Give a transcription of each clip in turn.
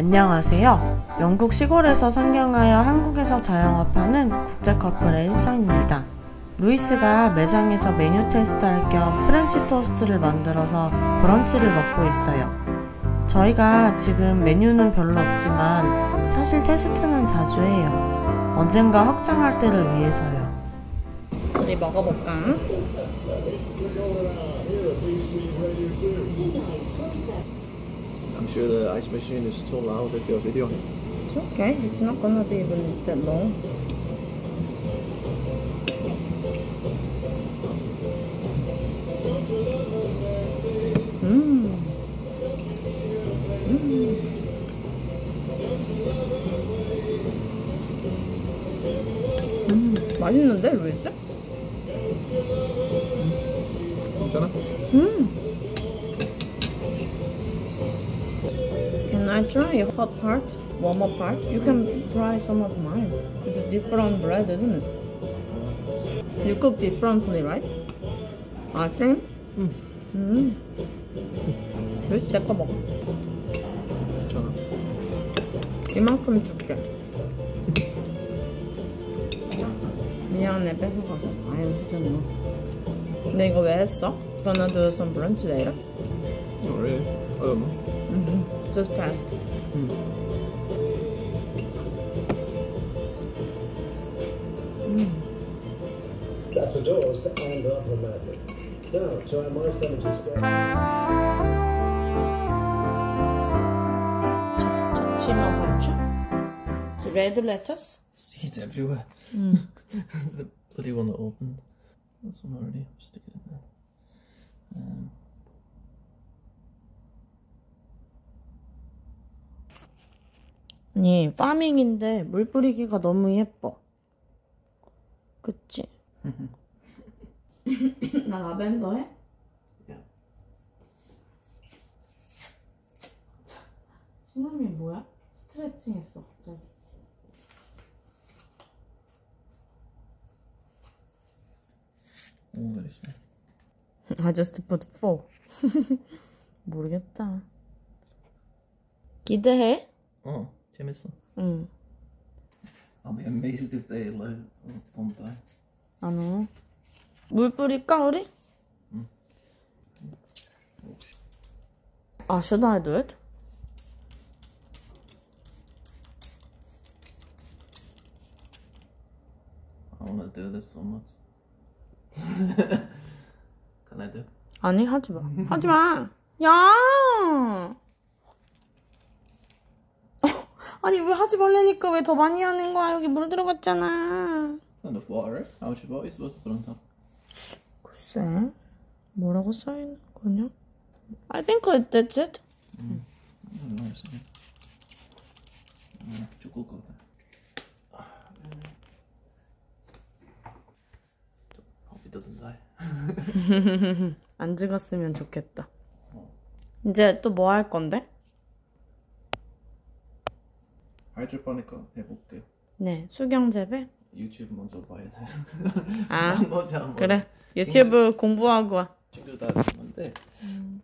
안녕하세요. 영국 시골에서 상경하여 한국에서 자영업하는 국제 커플의 일상입니다. 루이스가 매장에서 메뉴 테스트할 겸 프렌치 토스트를 만들어서 브런치를 먹고 있어요. 저희가 지금 메뉴는 별로 없지만 사실 테스트는 자주 해요. 언젠가 확장할 때를 위해서요. 우리 먹어볼까? I'm sure the ice machine is too loud with your video. It's okay. It's not gonna be even that long. 음. 음. 음, 맛있는데, 루이스? try a hot part? Warmer part? You can try some of mine. It's a different bread, isn't it? You cook differently, right? I think. 음. 음. 루이스 내거 먹어. 괜찮아. 이만큼 줄게. 미안해, 뺏어가서. 아유, 진짜 뭐. 근데 이거 왜 했어? Gonna do some brunch later? Not really. I don't know. Mm-hmm. Just Hmm. That's the doors and the unproblematic. Now, try my 70 square. Chimney's action. It's red letters. Seeds everywhere. Mm. the bloody one that opened. That's one already. I'll stick it in there. Um, 아니, 파밍인데 물 뿌리기가 너무 예뻐. 그치? 나 라벤더 해? 신남이 뭐야? 스트레칭 했어, 갑자기. very small. I just put four. 모르겠다. 기대해? Oh, 재밌어. 응. I'll be amazed if they live. Don't die. 안 와. 물 뿌릴까, 우리? 아, should I do it? I want to do this so much. Can I do? 아니, 하지 마. 하지 마! 야! 아니, 왜 하지 말라니까 왜 더 많이 하는 거야? 여기 물 들어갔잖아. Not enough water. eh? How much water you supposed to put on top? 글쎄, 뭐라고 써있는 거냐? I think that's it. Okay. Uh, 죽을 것 같아. Hope he doesn't die. 안 찍었으면 좋겠다. 이제 또 뭐 할 건데? 하이드로포니까 해볼게. 네, 수경 재배? 유튜브 먼저 봐야 돼. 아, 먼저 한번. 그래. 유튜브 공부하고 와. 친구 다 있는데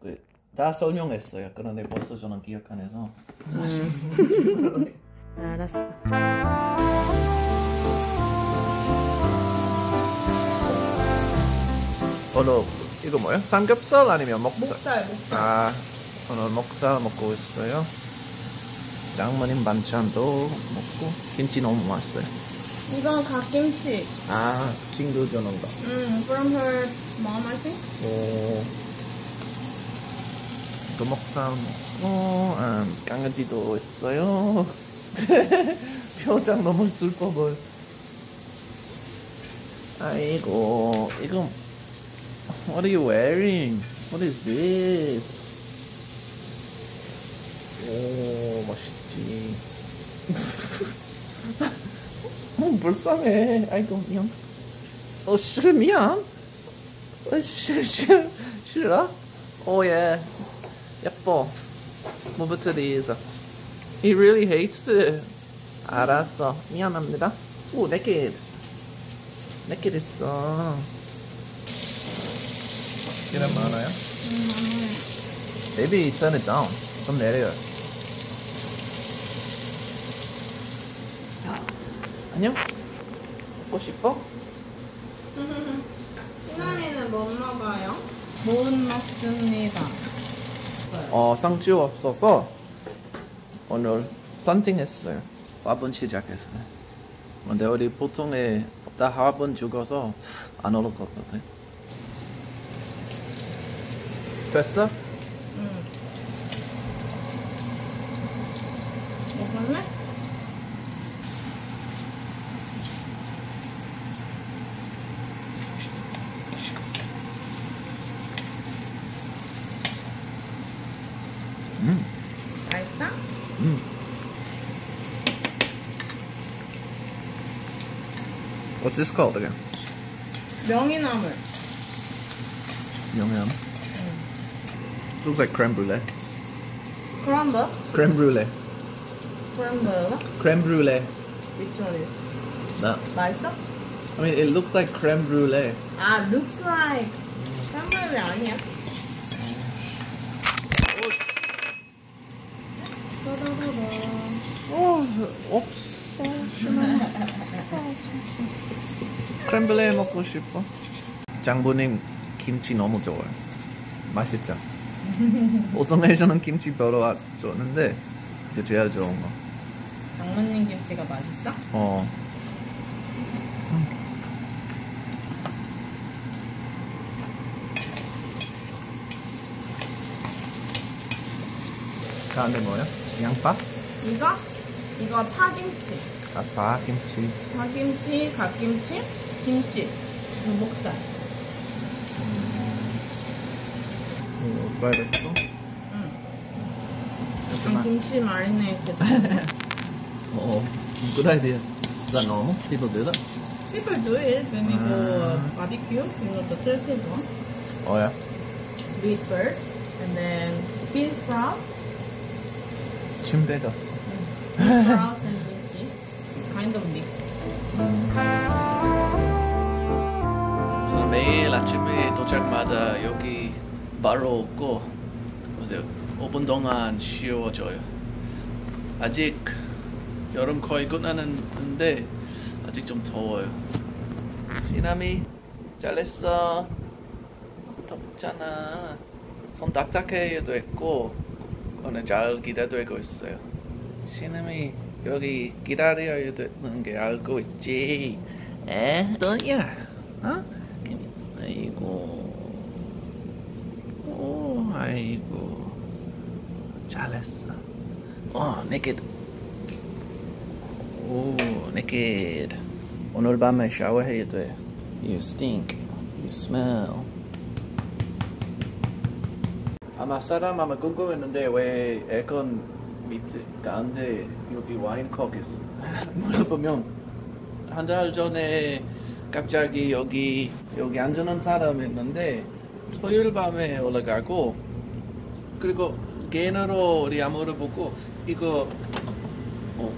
그, 다 설명했어요. 그런데 벌써 저는 기억 안 해서. 알았어. 오늘 이거 뭐야? 삼겹살 아니면 목살? 목살, 목살. 아 오늘 목살 먹고 있어요. 장모님 반찬도 먹고 김치 너무 맛있어요. 이건 갓김치. 아 친구 주는 거. 음, from her mom, I think. 오. 그 목살 먹고 음, 강아지도 있어요. 표정 너무 슬퍼. 아이고 이거 What are you wearing? What is this? 오 멋있지. 어 불쌍해. 아이고 미안. 어 싫어 미안. 어 싫어 싫어 싫어? 오 예 예뻐. 뭐부터 these? He really hates it. 알았어. 미안합니다. 오 naked. naked 있어. 계란 많아요? Maybe turn it down. 좀 내려요. 안녕? 먹고 싶어? 시나미는 못 먹어요? 못 먹습니다. 어, 쌍주 없어서 오늘 플란팅 했어요. 화분 시작했어요. 근데 우리 보통에 다 화분 죽어서 안 오를 것 같아. 됐어? 응. 먹을래? 음. 맛있어? 음. What's this called again? 명이나물. Yum yum. Looks like creme brulee. 크럼블? Creme brulee. 크럼블? Creme brulee. Which one is? No. 맛있어? I mean, it looks like creme brulee. 아, looks like. 크럼블이 아니야. 어, 없어. 크렘블레 먹고 싶어. 장부님 김치 너무 좋아요. 맛있죠? 보통에서는 김치 별로 안 좋아하는데 이게 제일 좋은 거. 장모님 김치가 맛있어? 어. 가운데 뭐야? 양파? 이거? 이거 파김치. 아빠 김치. 파김치, 갓김치, 김치, 그리고 목살. 오, 빨렸어? 응. 잠깐만. 김치 마리네이트. Oh, good idea. Is that normal? People do that? People do it when we go barbecue. You know the turkey one. Oh yeah. Do it first, and then bean sprouts, 침대 갔어. bean sprouts and kimchi. Kind of mix. 저는 매일 아침에 도착마다 여기 바로 오고 보세요. 5분 동안 쉬어줘요. 아직 여름 거의 끝나는데 아직 좀 더워요. 시나미 잘했어. 덥잖아. 손 딱딱해도 했고 오늘 잘 기다리고 있어요. 시나미 여기 기다려야 되는 게 알고 있지? 에? 너야? 어? 아이고. 오, 아이고. 잘했어. 어, naked. 오, naked. 오늘 밤에 샤워해야 돼. You stink. You smell. 아마 사람 아마 궁금했는데 왜 에어컨 밑에 가운데 여기 와인컵 있어. 물어보면 한 달 전에 갑자기 여기 여기 앉는 사람 있는데 토요일 밤에 올라가고 그리고 개인으로 우리 안 물어보고 이거 어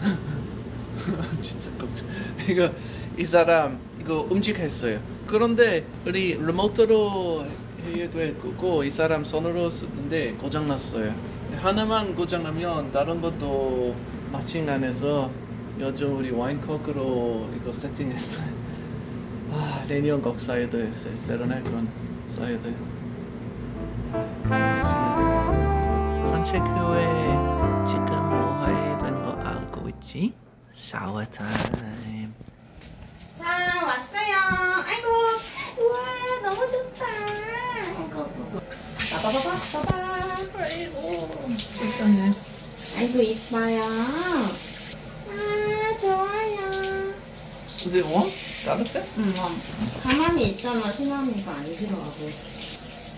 진짜 걱정 이거 이 사람 이거 움직였어요 그런데 우리 리모트로 해야 되고 이 사람 손으로 쓰는데 고장 났어요. 하나만 고장 나면 다른 것도 마칭 안 해서 요즘 우리 와인컵으로 이거 세팅했어요 아 내년 꼭 사야 돼. 세- 세련할 건 사야 돼. 산책 후에 지금 뭐 해야 되는 거 알고 있지? 샤워 타임. 자 왔어요. 아이고, 우와 너무 좋다. 아이고, 봐봐봐봐, 봐봐. 아이고, 세상에 아이고 이뻐요. 아 좋아요. Is it warm? 따뜻해? 응, 어. 가만히 있잖아. 시나미가 안 싫어하고.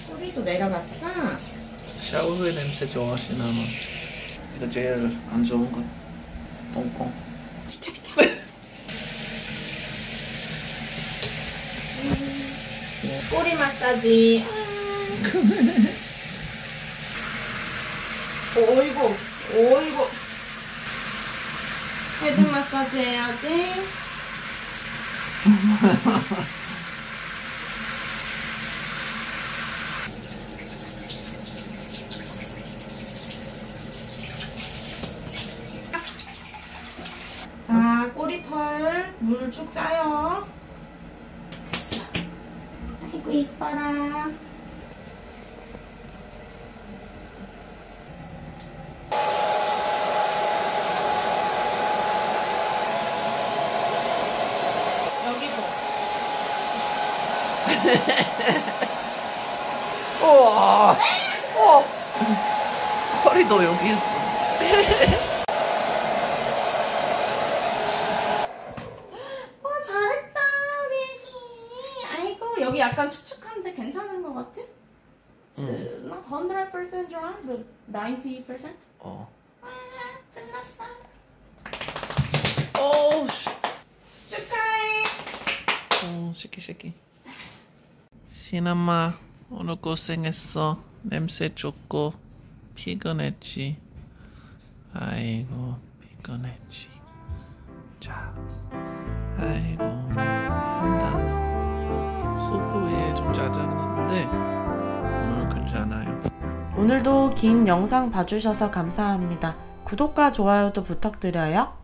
소리도 내려갔어. 샤워 후에 냄새 좋아하시나 봐 이거 제일 안 좋은 거 똥콩 꼬리 마사지. 오이고, 오이고. 헤드 마사지 해야지. 자, 물쭉 짜요. 이뻐라. 여기도. 우와. 어. 허리도 여기 있어. 와 잘했다 우리 애기. 아이고 여기 약간 축축한데 괜찮은 것 같지? It's not 100% dry, but 90%. 어. 와 끝났어. 씨. 축하해. 어, 새끼 새끼. 신엄마 오늘 고생했어. 냄새 좋고 피곤했지. 아이고 피곤했지. 자, 아이고 짜증났는데 오늘 괜찮아요. 오늘도 긴 영상 봐주셔서 감사합니다. 구독과 좋아요도 부탁드려요.